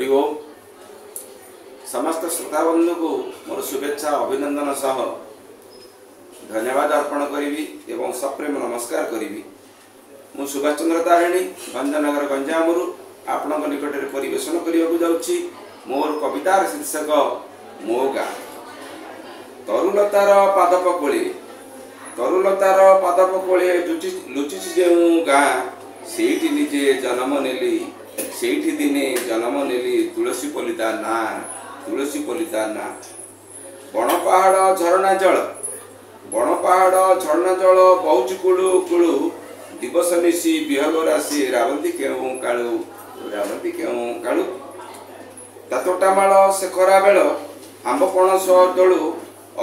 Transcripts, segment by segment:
ହରି ଓମ୍ ସମସ୍ତ ଶ୍ରୋତାବନ୍ଧୁକୁ ମୋର ଶୁଭେଚ୍ଛା ଅଭିନନ୍ଦନ ସହ ଧନ୍ୟବାଦ ଅର୍ପଣ କରିବି ଏବଂ ସପ୍ରେମ ନମସ୍କାର କରିବି ମୁଁ ସୁଭାଷ ଚନ୍ଦ୍ର ତାରିଣୀ ଭଞ୍ଜନଗର ଗଞ୍ଜାମରୁ ଆପଣଙ୍କ ନିକଟରେ ପରିବେଷଣ କରିବାକୁ ଯାଉଛି। ମୋର କବିତାର ଶୀର୍ଷକ ମୋ ଗାଁ। ତରୁଲତାର ପାଦପ କୋଳି। ତରୁଲତାର ପାଦପ କୋଳି ଲୁଚି- ଲୁଚିଛି ଯେଉଁ ଗାଁ ସେଇଠି ନିଜେ ଜନ୍ମ ନେଲି। ସେଇଠି ଦିନେ ଜନ୍ମ ନେଲି ତୁଳସୀ ପଲିତା ନାଁ ତୁଳସୀ ପଲିତା ନାଁ। ବଣ ପାହାଡ଼ ଝରଣା ଜଳ ବଣ ପାହାଡ଼ ଝରଣା ଜଳ ବହୁଛି କୁଳୁ କୁଳୁ। ଦିବସ ମିଶି ବିହଗ ରାଶି ରାବନ୍ତି କେଉଁ କାଳୁ ରାବନ୍ତି କେଉଁ କାଳୁ। ତାତୋଟା ମାଳ ସେ ଖରା ବେଳ ଆମ୍ବ ପଣସ ଦୋଳୁ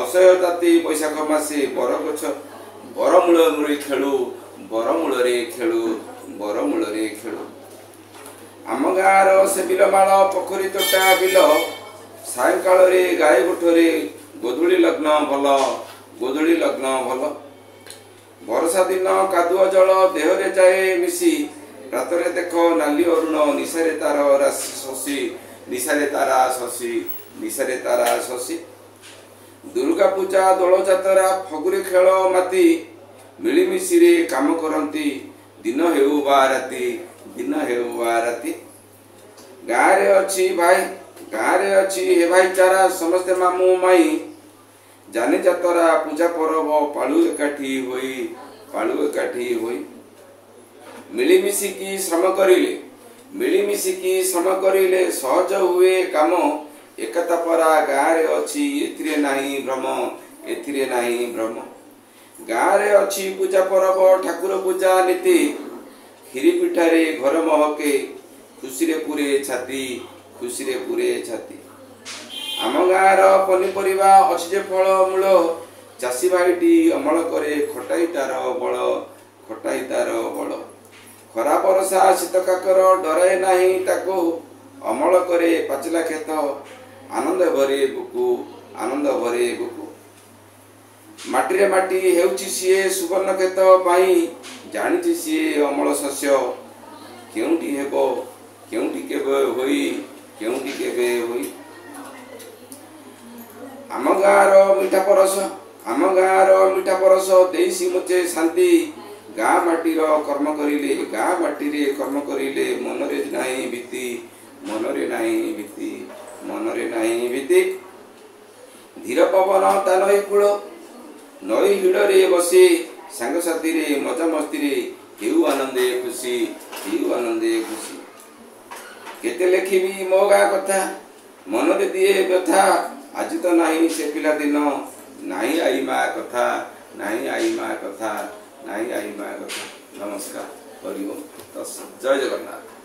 ଅସହ୍ୟ ତାତି ବୈଶାଖ ମାସେ ବରଗଛ ବରମୂଳ ମୂଳେ ଖେଳୁ ବରମୂଳରେ ଖେଳୁ ବରମୂଳରେ ଖେଳୁ ଆମ ଗାଁର ସେ ବିଲମାଳ ପୋଖରୀ ତୋଟା ବିଲ। ସାୟଙ୍କାଳରେ ଗାଈ ଗୋଠରେ ଗୋଧୂଳି ଲଗ୍ନ ଭଲ ଗୋଧୂଳି ଲଗ୍ନ ଭଲ। ବର୍ଷା ଦିନ କାଦୁଅ ଜଳ ଦେହରେ ଯାଏ ମିଶି ପ୍ରାତରେ ଦେଖ ନାଲି ଅରୁଣ ନିଶାରେ ତାର ରାଶି ଶଶି ନିଶାରେ ତାରା ଶଶି ନିଶାରେ ତାରା ଶଶି ଦୁର୍ଗା ପୂଜା ଦୋଳ ଯାତ୍ରା ଫଗୁରେ ଖେଳ ମାତି ମିଳିମିଶିରେ କାମ କରନ୍ତି। ଦିନ ହେଉ ବା ରାତି ଦିନ ହେଉ ବା ରାତି। ଗାଁରେ ଅଛି ଭାଇ ଗାଁରେ ଅଛି ହେ ଭାଇଚାରା ସମସ୍ତେ ମାମୁଁ ମାଇଁ। ଜାନି ଯାତରା ପୂଜା ପରବ ପାଳୁ ଏକାଠି ହୋଇ ପାଳୁ ଏକାଠି ହୋଇ। ମିଳିମିଶିକି ଶ୍ରମ କରିଲେ ମିଳିମିଶିକି ଶ୍ରମ କରିଲେ ସହଜ ହୁଏ କାମ। ଏକତା ପରା ଗାଁରେ ଅଛି ଏଥିରେ ନାହିଁ ଭ୍ରମ ଏଥିରେ ନାହିଁ ଭ୍ରମ। ଗାଁରେ ଅଛି ପୂଜା ପରବ ଠାକୁର ପୂଜା ନୀତି। କ୍ଷୀରି ପିଠାରେ ଘର ମହକେ ଖୁସିରେ ପୁରେ ଛାତି ଖୁସିରେ ପୁରେ ଛାତି। ଆମ ଗାଁର ପନିପରିବା ଅଛି ଯେ ଫଳ ମୂଳ। ଚାଷୀ ଭାଇଟି ଅମଳ କରେ ଖଟାଇ ତାର ବଳ ଖଟାଇ ତାର ବଳ। ଖରା ବରଷା ଶୀତ କାକର ଡରାଏ ନାହିଁ ତାକୁ। ଅମଳ କରେ ପାଚିଲା କ୍ଷେତ ଆନନ୍ଦ ଭରେ ବୁକୁ ଆନନ୍ଦ ଭରେ ବୁକୁ। ମାଟିରେ ମାଟି ହେଉଛି ସିଏ ସୁବର୍ଣ୍ଣ କ୍ଷେତ ପାଇଁ ଜାଣିଛି ସିଏ ଅମଳ ଶସ୍ୟ। କେଉଁଠି ହେବ କେଉଁଠି କେବେ ହୋଇ କେଉଁଠି କେବେ ହୋଇ? ଆମ ଗାଁର ମିଠା ପରସ ଆମ ଗାଁର ମିଠା ପରସ ଦେଇସି ମୋତେ ଶାନ୍ତି। ଗାଁ ମାଟିର କର୍ମ କରିଲେ ଗାଁ ମାଟିରେ କର୍ମ କରିଲେ ମନରେ ନାହିଁ ଭୀତି ମନରେ ନାହିଁ ଭୀତି ମନରେ ନାହିଁ ଭୀତି। ଧୀର ପବନ ତା ନଈ କୂଳ ନଈ ହିଡ଼ରେ ବସି ସାଙ୍ଗସାଥିରେ ମଜାମସ୍ତିରେ ହେଉ ଆନନ୍ଦେ ଖୁସି? କେତେ ଲେଖିବି ମୋ ଗାଁ କଥା। ମନରେ ଦିଏ ବ୍ୟଥା। ଆଜି ତ ନାହିଁ ସେ ପିଲାଦିନ ନାହିଁ ଆଇ ମା କଥା। ନାହିଁ ଆଇ ମା କଥା। ନାହିଁ ଆଇ ମା କଥା। ନମସ୍କାର। ହରି ଓମ୍ ତତ୍ସତ୍। ଜୟ ଜଗନ୍ନାଥ।